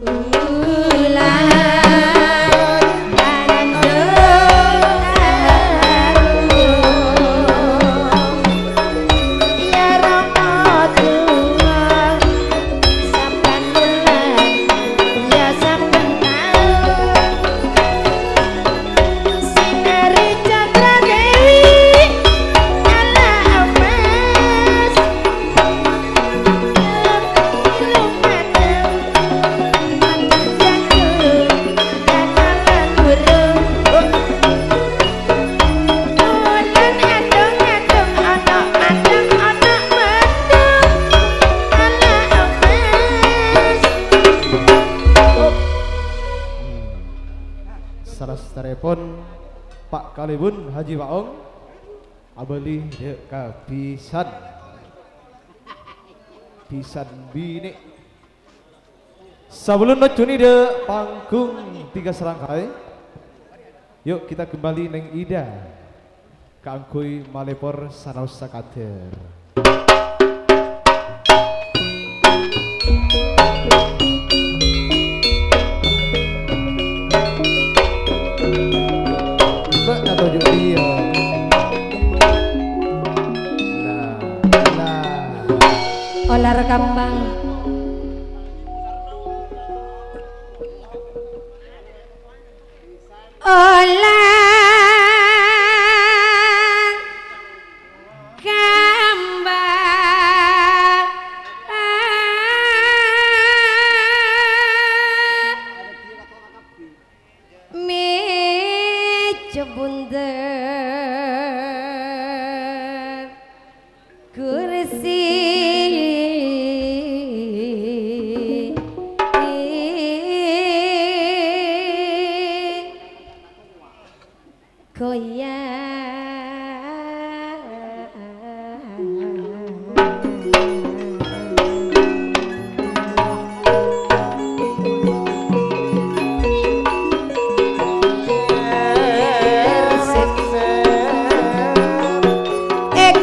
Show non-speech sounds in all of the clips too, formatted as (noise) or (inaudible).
Mm-hmm. kalibun Haji Waong abeli dek kabisan pisan. Bini. Sebelum nojuni de panggung tiga serangkai. Yuk kita kembali neng ida. Kangkui malepor sanaus sakader me chabunda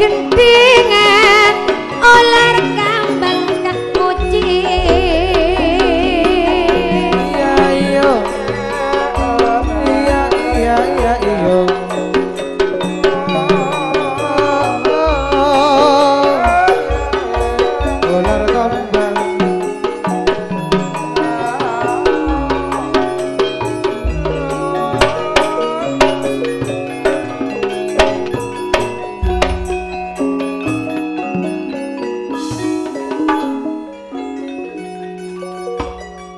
can be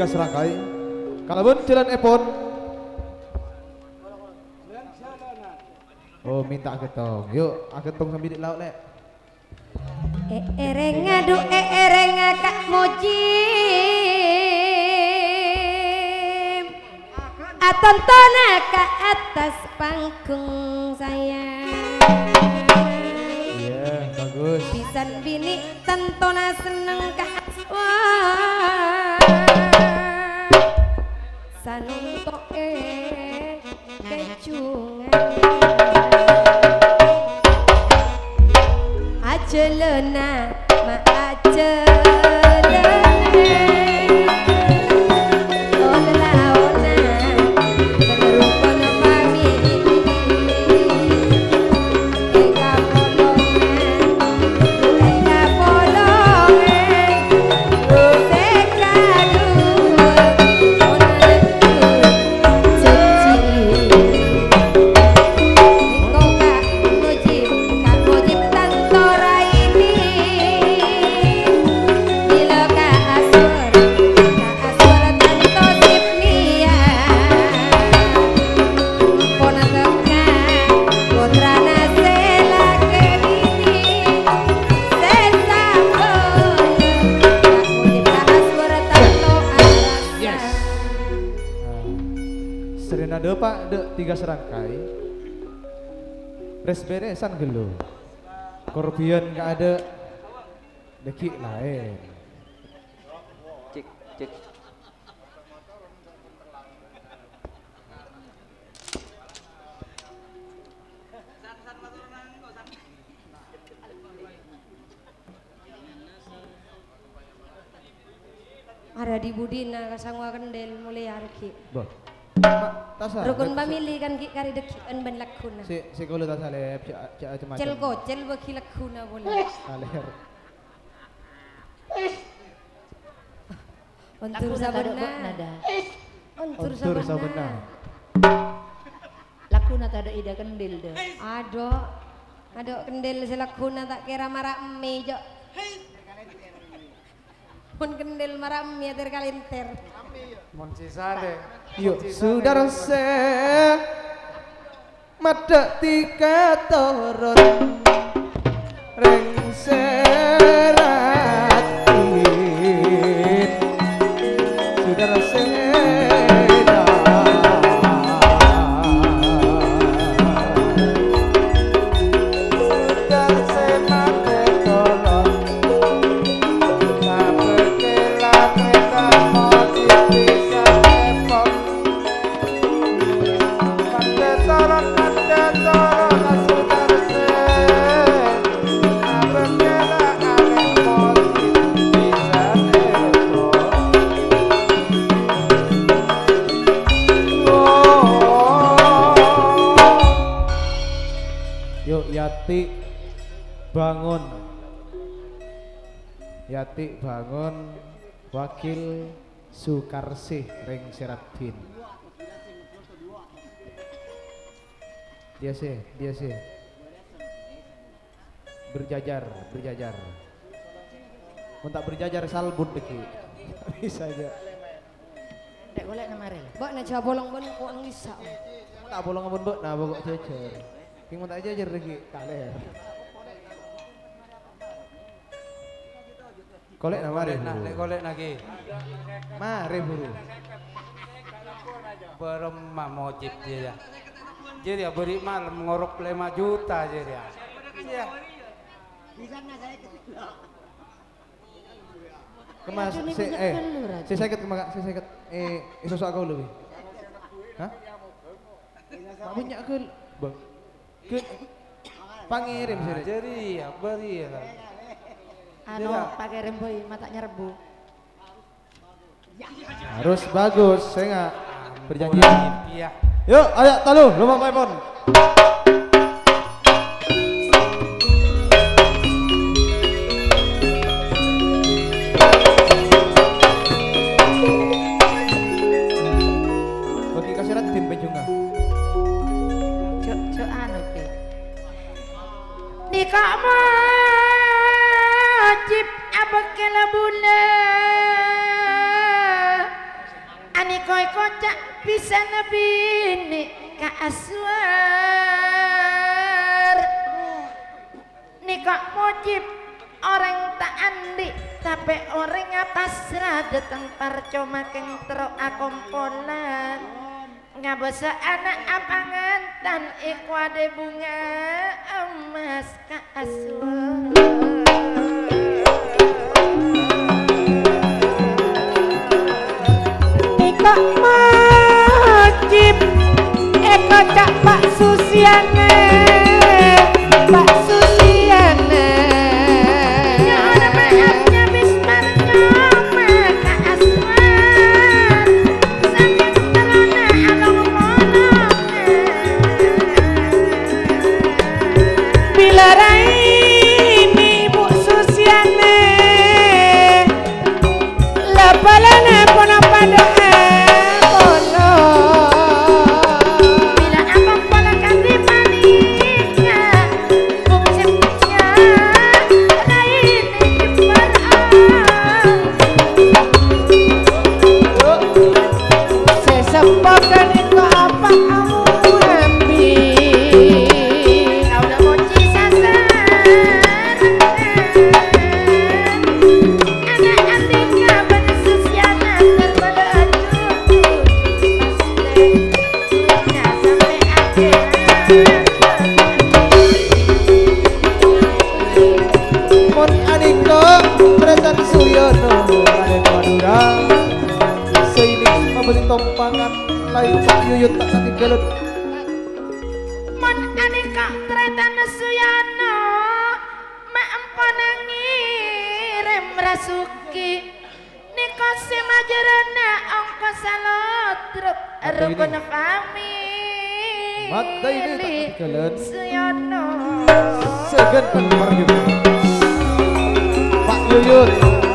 tiga serangkai. Kalabun jalan epon. Oh minta aketong yuk ah, aketong sambil di laut lek. Eh ereng adu eh, ereng kak ah, ke atas panggung saya Iya, yeah, bagus. Bisa bini tentona ah, seneng ke atas Wah. Tiga serangkai. Beres beresan gelo. Korbion gak ada dekik lain. cek cek Ada di Budina kasangwa kendel mulai arki. Boh. Tasa. Rukun pamili kan ki kari dekian ban lakuna. Si si kalau tasa lep cak cak macam-macam. Cel gocel baki lakuna boleh. Aler. Nada. Untuk Ontur sabena. sabena. Laku nada ada ida kendil deh. Ado. Ado kendel selakuna tak kira marah emi jo. Pun kendel marah emi atir kalinter. Yuk, saudara se mata tiga turun Sukarsih Ring Seratin. Dia sih, dia sih. Berjajar, berjajar. Untuk berjajar salbut deki (laughs) Bisa aja. Dek golek nama rel. Bak na coba bolong bon ko ang isa. Tak bolong ngabun bu, nah pokok jajar Yang mau tak jajar deki, kaler golek deh nak nek golek lagi Mari buru beremah mojib dia ya. Jadi ya beri malam ngorok 5 juta jadi ya. Iya. Kemas, Racun ini si, eh, si sakit kemak, si sakit, eh, isu soal kau lebih. Hah? Mak banyak ke, bang, ke, pangirim sih. Jadi ya beri ya lah Anu pakai remboy matanya rebu. Harus bagus, saya nggak berjanji. Yuk, ayo talu, lumah telepon. ngabose anak abangan tan ikwade bunga emas ka aswara. Palane pona pada Segen Segen Pak Yuyut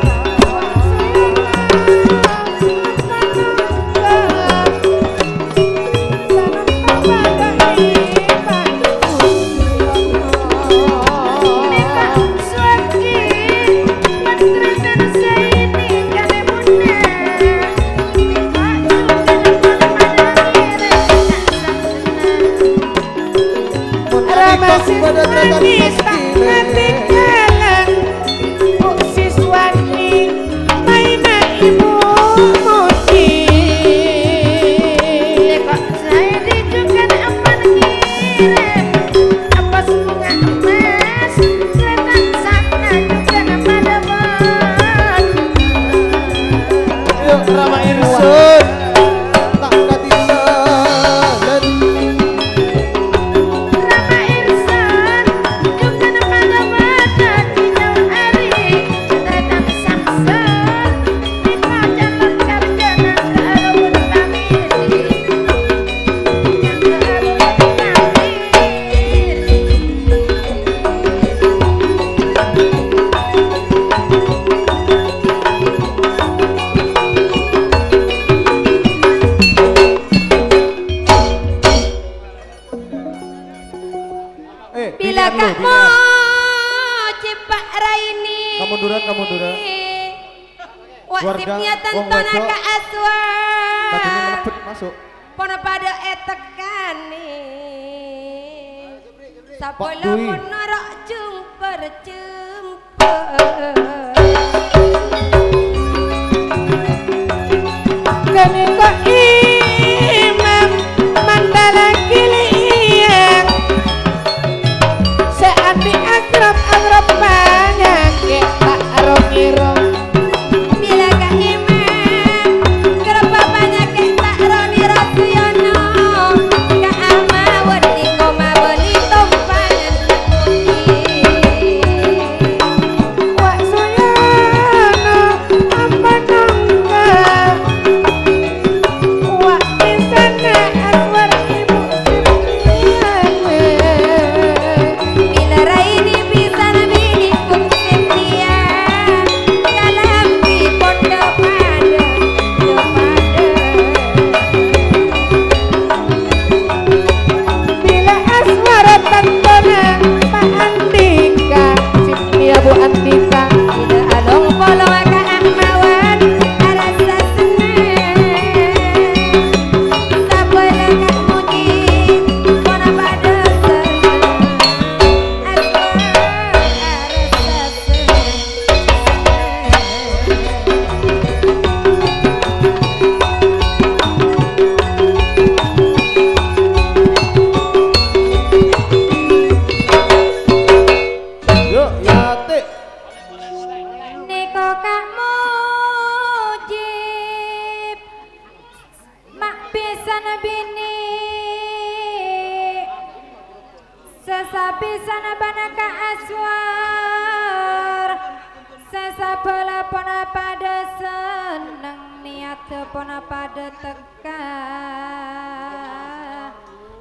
Sesabala pona pada seneng Niat pona pada teka.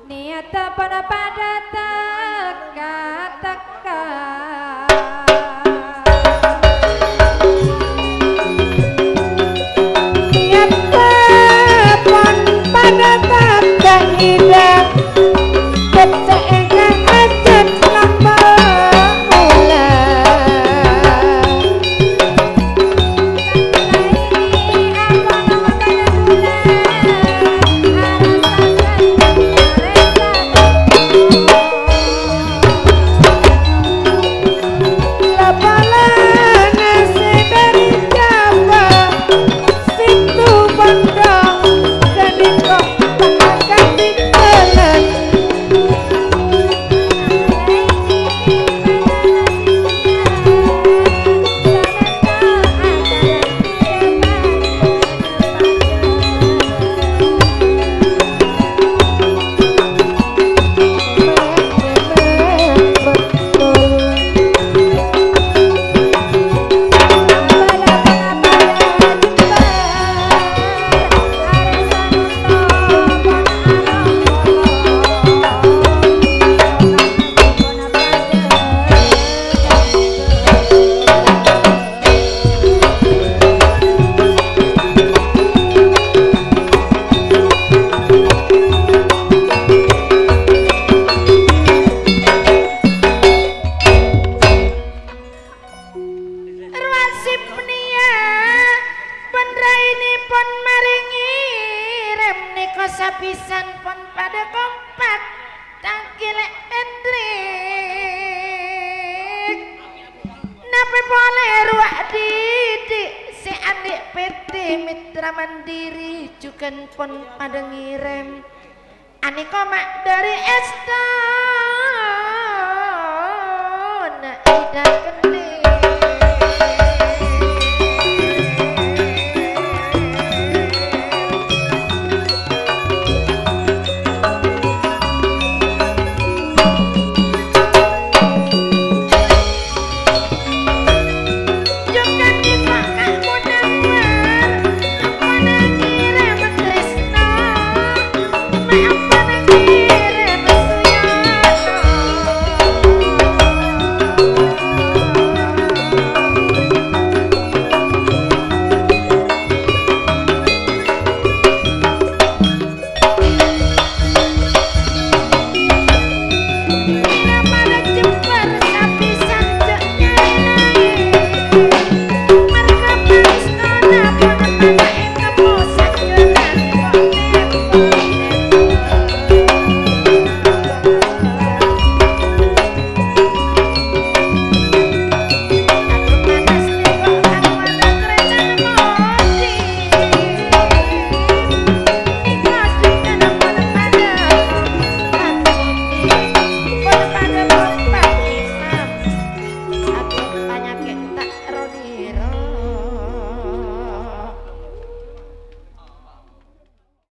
Niat pona pada teka teka rasa pisan pun pada kompak tangkile endrik. Nape boleh ruak didik si adik PT mitra mandiri juga pun pada ngirim Ani komak dari Eston Ida Kendi.